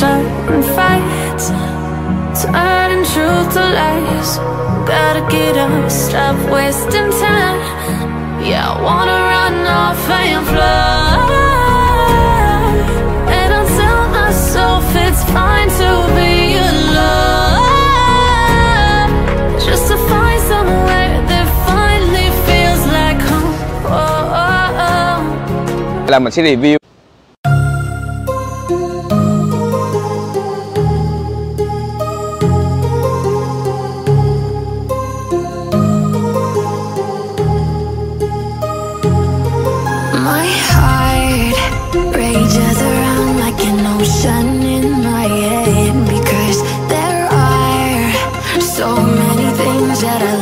starting fights Turning truth to lies. Gotta get up, stop wasting time. Yeah, I wanna run off and fly. And I'll tell myself it's fine to be alone. Just to find somewhere that finally feels like home. Oh, oh, oh. that I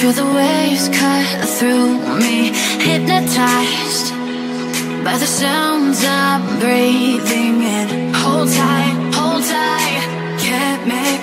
Feel the waves cut through me Hypnotized by the sounds I'm breathing in. Hold tight, hold tight, can't make